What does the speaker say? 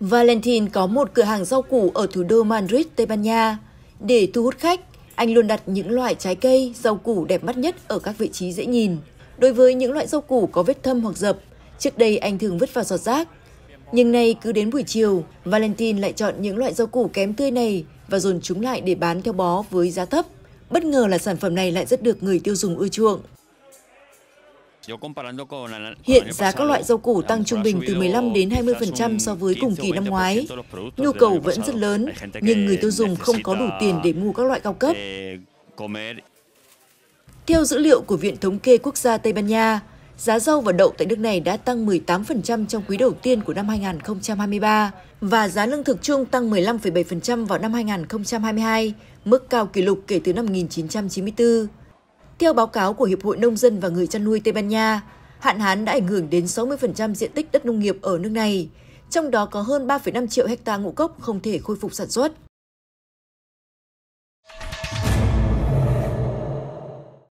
Valentin có một cửa hàng rau củ ở thủ đô Madrid, Tây Ban Nha. Để thu hút khách, anh luôn đặt những loại trái cây, rau củ đẹp mắt nhất ở các vị trí dễ nhìn. Đối với những loại rau củ có vết thâm hoặc dập, trước đây anh thường vứt vào giọt rác. Nhưng nay cứ đến buổi chiều, Valentin lại chọn những loại rau củ kém tươi này và dồn chúng lại để bán theo bó với giá thấp. Bất ngờ là sản phẩm này lại rất được người tiêu dùng ưa chuộng. Hiện giá các loại rau củ tăng trung bình từ 15 đến 20% so với cùng kỳ năm ngoái. Nhu cầu vẫn rất lớn, nhưng người tiêu dùng không có đủ tiền để mua các loại cao cấp. Theo dữ liệu của Viện Thống kê Quốc gia Tây Ban Nha, giá rau và đậu tại nước này đã tăng 18% trong quý đầu tiên của năm 2023 và giá lương thực chung tăng 15,7% vào năm 2022, mức cao kỷ lục kể từ năm 1994. Theo báo cáo của Hiệp hội Nông dân và Người chăn nuôi Tây Ban Nha, hạn hán đã ảnh hưởng đến 60% diện tích đất nông nghiệp ở nước này, trong đó có hơn 3,5 triệu hecta ngũ cốc không thể khôi phục sản xuất.